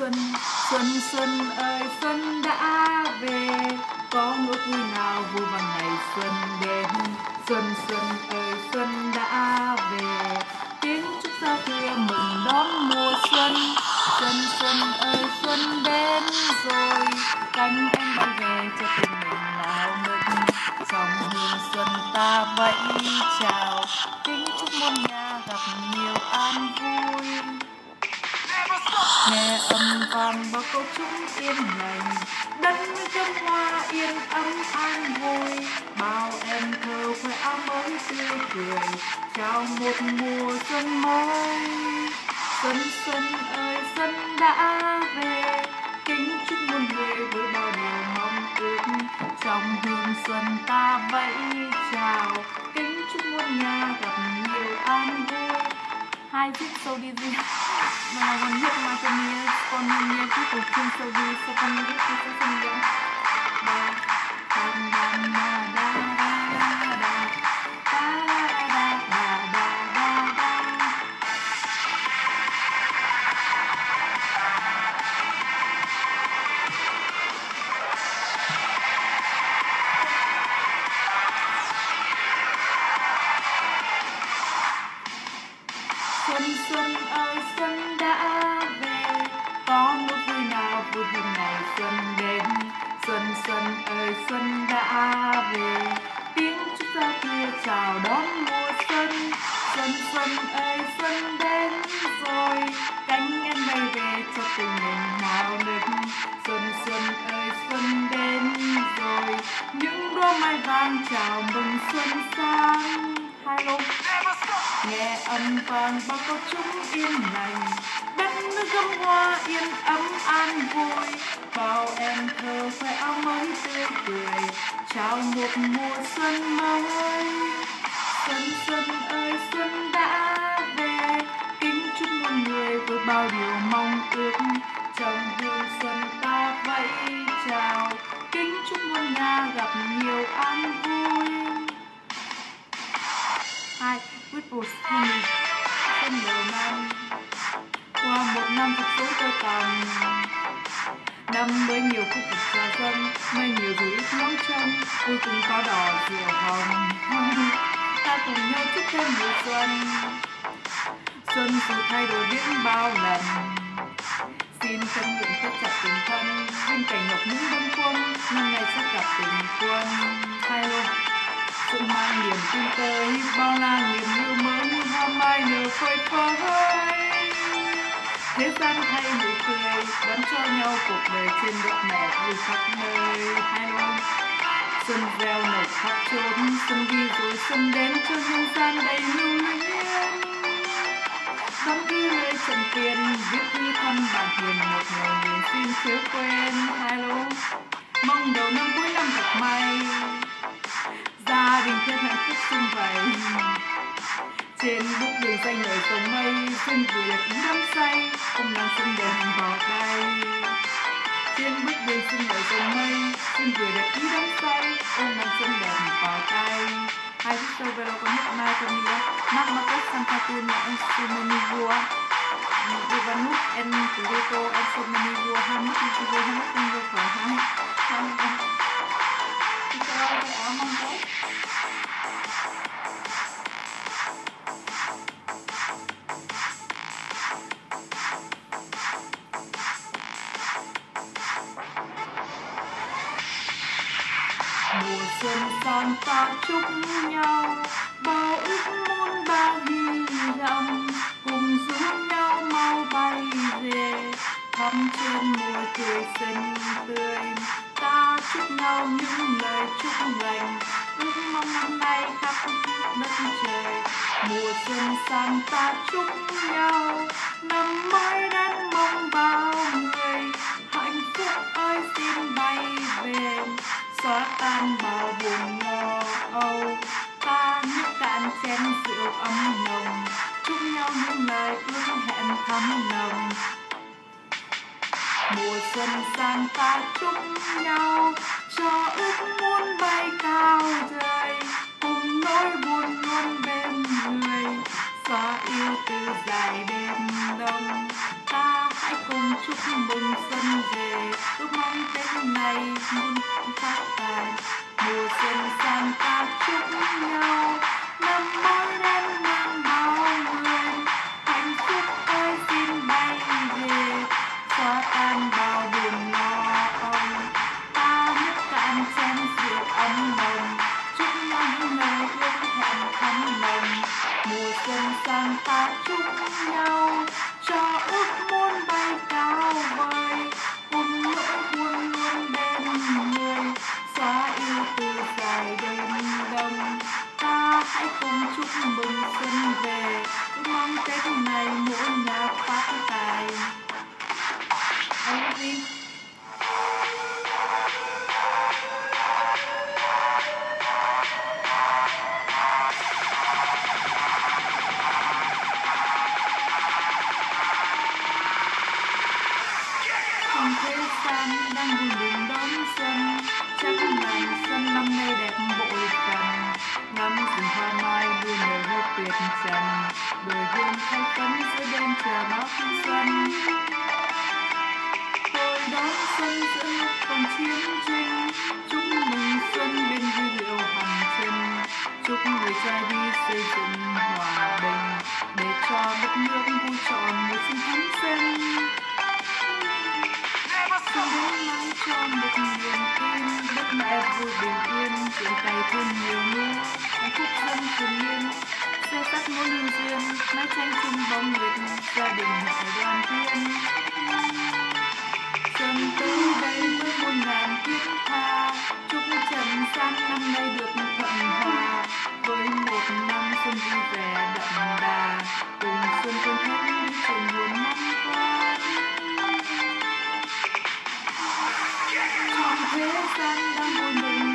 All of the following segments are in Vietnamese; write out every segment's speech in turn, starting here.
xuân xuân xuân ơi, xuân đã về. Có nỗi vui nào vui bằng ngày xuân đến xuân xuân ơi, xuân đã về. Tiếng chúc giao kia mừng đón mùa xuân. Xuân xuân ơi, xuân đến rồi. Cánh anh bay về cho tình mình nào mừng? Trong hương xuân ta vẫy chào. Kính chúc muôn nhà gặp nhiều an vui nghe âm vang bao câu chúng yên lành. Đất trong hoa yên ấm an vui. Bao em thơ khoe áo mới tươi cười. Chào một mùa xuân mới. Xuân xuân ơi, xuân đã về. Kính chúc muôn người với bao điều mong ước. Trong hương xuân ta vẫy chào. Kính chúc muôn nhà gặp nhiều an vui. hai chiếc Sodium mà là nguồn nước mà cho mình con mình cái tổ con nghe âm vang bao câu chúng yên lành. Đất nước gấm hoa yên ấm an vui. Bao em thơ khoe áo mới tươi cười. Chào một mùa xuân mới. Xuân xuân ơi, xuân đã về. Kính chúc muôn người với bao điều mong ước. Trong hương xuân ta vẫy chào. Kính chúc muôn nhà gặp nhiều an vui. Hai. Whipple Skinny Xuân đầu năm Qua một năm thật sự tôi còn Năm với nhiều khúc vực trà xuân Mây nhiều dù ít nắng trong Cuối cùng có đỏ rượu hồng Ta cùng nhau chúc thêm mùa xuân Xuân dù thay đổi biết bao lần Xin chân nguyện kết chặt tình thân bên cảnh ngọc những đông quân Năm nay sẽ gặp tình quân Hai luôn xuân mang niềm tin tới, bao la niềm yêu mới như hoa mai nở phơi phới. Thế gian thay nụ cười vẫn cho nhau cuộc đời trên đất mẹ vui khắp nơi. Hai lon xuân gieo nở khắp chốn xuân đi rồi xuân đến cho nhân gian đầy lưu luyến. Đóng ghi lê trần tiền, viết thư thăm bản hiền một ngày nhìn xin chớ quên. Hai lô mong đầu năm cuối năm gặp may gia đình thêm hạnh phúc sung vầy. Trên bước đường xanh ở sông mây xuân vừa ý đắm say không nắng xuân đèn vào đây trên bước đường xuân ở sông mây xuân vừa đẹp ý đắm say không nắng xuân đèn vào đây hai chiếc sâu velo có nước mai cho mình đó. Mắt mắc cách sang pha tuyên là anh sumoni vua Ivanuk en Kurito en sumoni vua hai mắt vua hai mắt vua phải hai mùa xuân sang ta chúc mùa xuân sang ta chúc nhau. Năm mới đến mong bao người, hạnh phúc ơi xin bay về. Xóa tan bao buồn lo âu, ta nước cạn chén rượu ấm nồng. Chúc nhau những lời ước hẹn thắm nồng. Mùa xuân sang ta chúc nhau, cho ước muốn bay cao trời. Cùng nỗi buồn dài đêm đông ta hãy cùng chúc mừng xuân về. Ước mong tết này muôn phát giọt nước vui tròn một phương thánh xanh sau đến mang cho một niềm tin đất mẹ vui bình yên chuyện tài thêm nhiều nu hạnh phúc dân triền miên xe tắt mỗi lưu duyên mái tranh chung bóng nhiệt gia đình hội đoàn viên trần tới đây với muôn ngàn thiết tha chúc trần gian năm nay được thuận hòa với một năm xuân vui vẻ đậm đà. Cùng xuân cơn hát đi cùng muốn năm qua trong thế gian đang buồn mình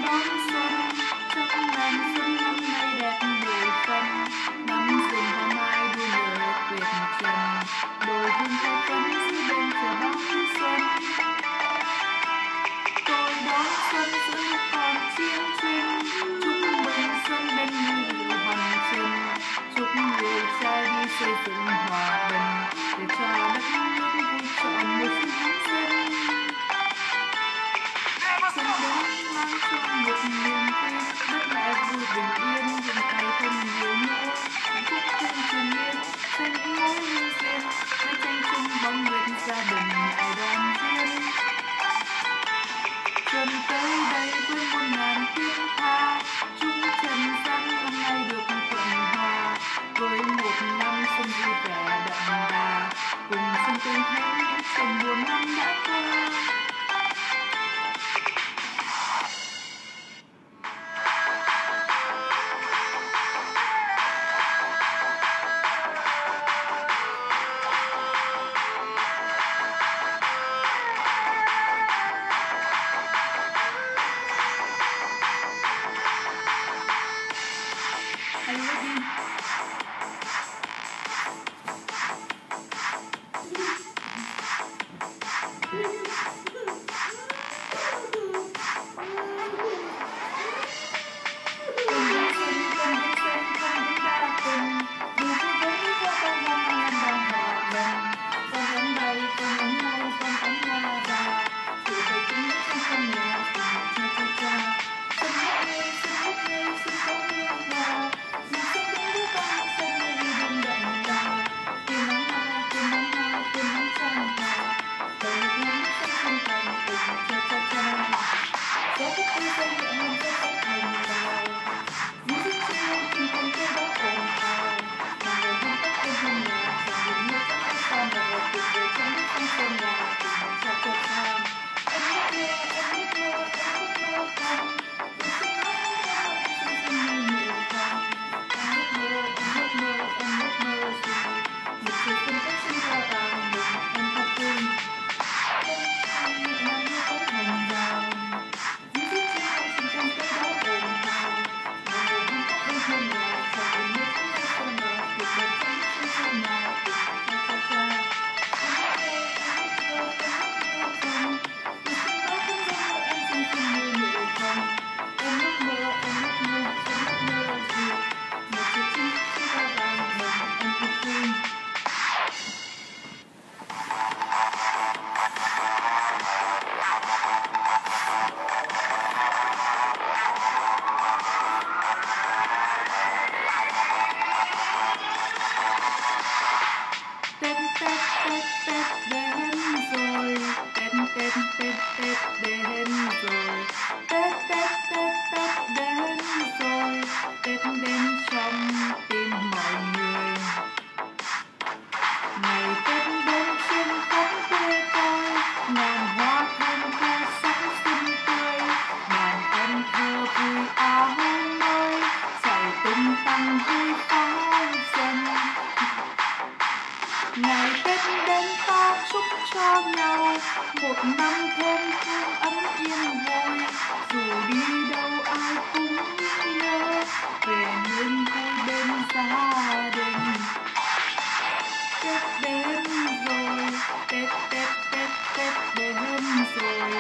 tình từng buồn năm đã qua I love you.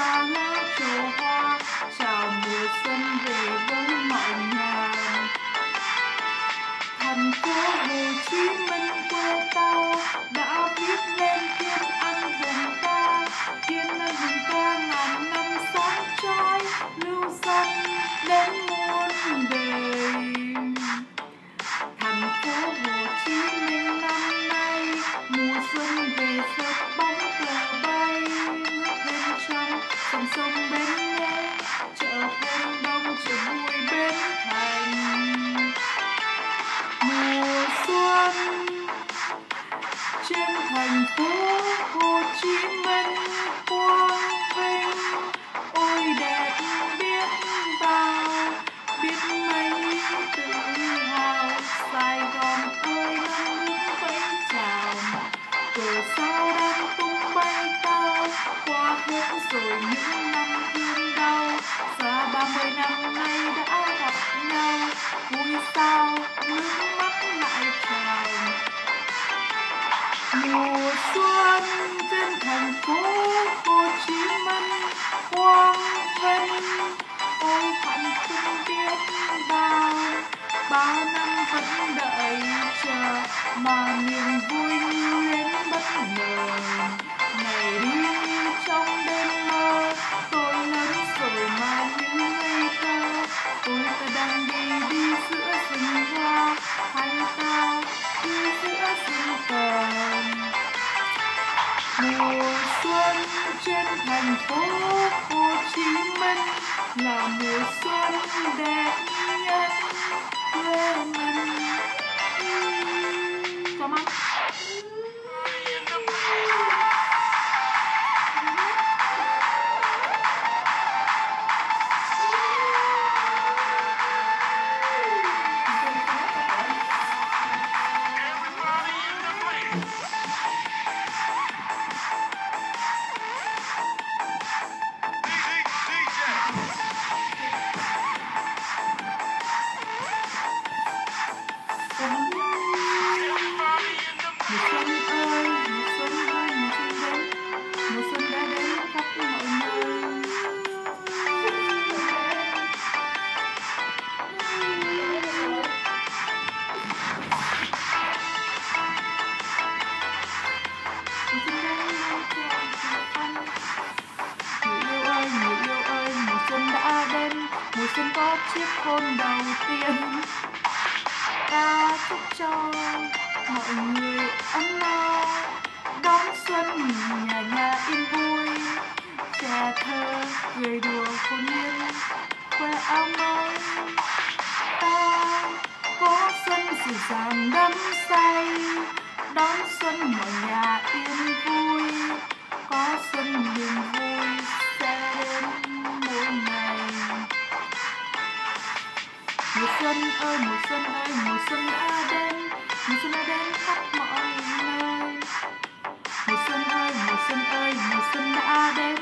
Bye. Oh. bao năm vẫn đợi chờ, mà niềm vui như đến bất ngờ. Ngày đi trong đêm mơ, tôi lớn rồi mà những ngày thơ. Tôi ta đang đi đi giữa rừng hoa hai ta đi giữa rừng cờ mùa xuân trên thành phố Hồ Chí Minh là mùa xuân đẹp nhất. 找吗？chiếc hôn đầu tiên. Ta chúc cho mọi người ấm no, đón xuân nhà nhà yên vui. Trẻ thơ cười đùa hồn nhiên khoe áo mơ xuân ơi, mùa xuân ơi, mùa xuân đã đến. Mùa xuân đã đến khắp mọi nơi. Mùa xuân ơi, mùa xuân ơi, mùa xuân đã đến.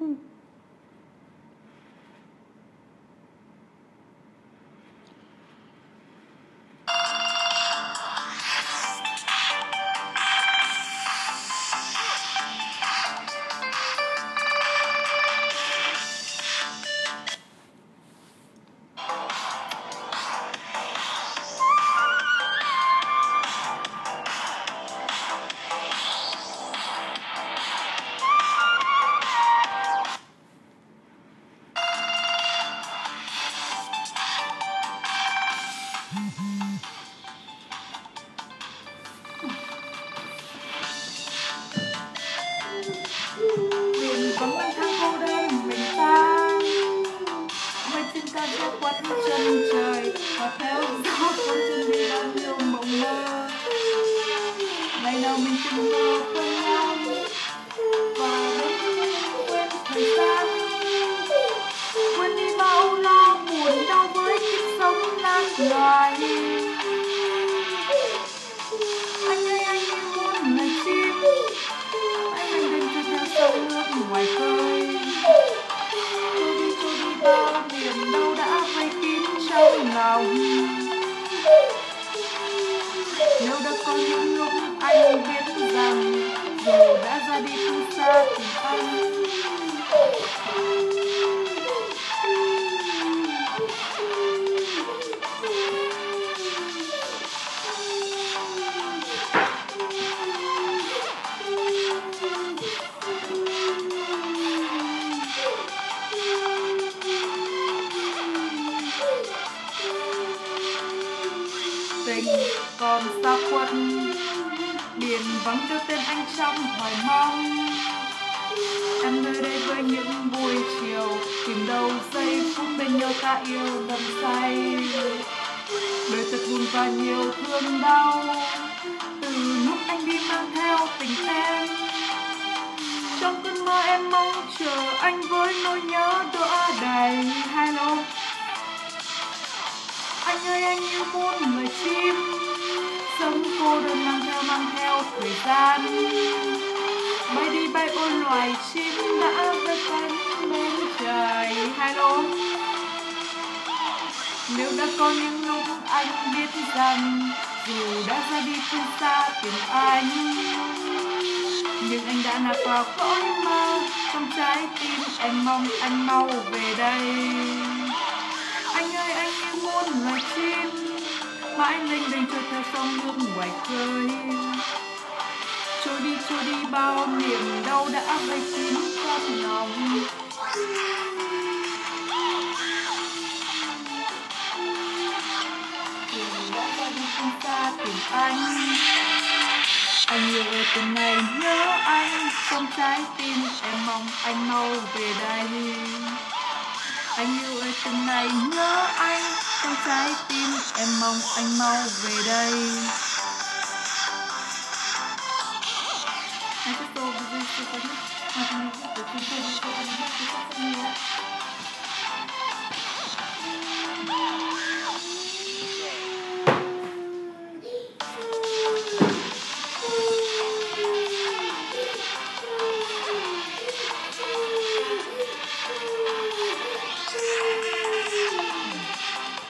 嗯。Biển trong lòng nếu đã có những lúc anh biết rằng dù đã ra khuất. Biển vắng cho tên anh trong hoài mong. Em nơi đây với những buổi chiều, tìm đâu giây phút bên nhau ta yêu đầm say. Đời thật buồn và nhiều thương đau, từ lúc anh đi mang theo tình em. Trong cơn mơ em mong chờ anh với nỗi nhớ đỡ đầy hai anh ơi, anh yêu muôn người chim sống cô đơn mang theo mang theo thời gian. Bay đi bay ôn loài chim đã vây cánh bên trời. Hello. Nếu đã có những lúc anh biết rằng dù đã ra đi phương xa tìm anh, nhưng anh đã nạp vào cõi mơ trong trái tim em mong anh mau về đây. Anh ơi, anh như muôn loài chim mãi lênh đênh trôi theo sông nước ngoài khơi. Trôi đi trôi đi, bao niềm đau đã vây kín trong lòng. Niềm đã ra đi xa tìm anh. Anh yêu ơi, từng ngày nhớ anh. Trong trái tim em mong anh mau về đây anh yêu ơi, từng ngày nhớ anh. Trong trái tim em mong anh mau về đây. Hai cái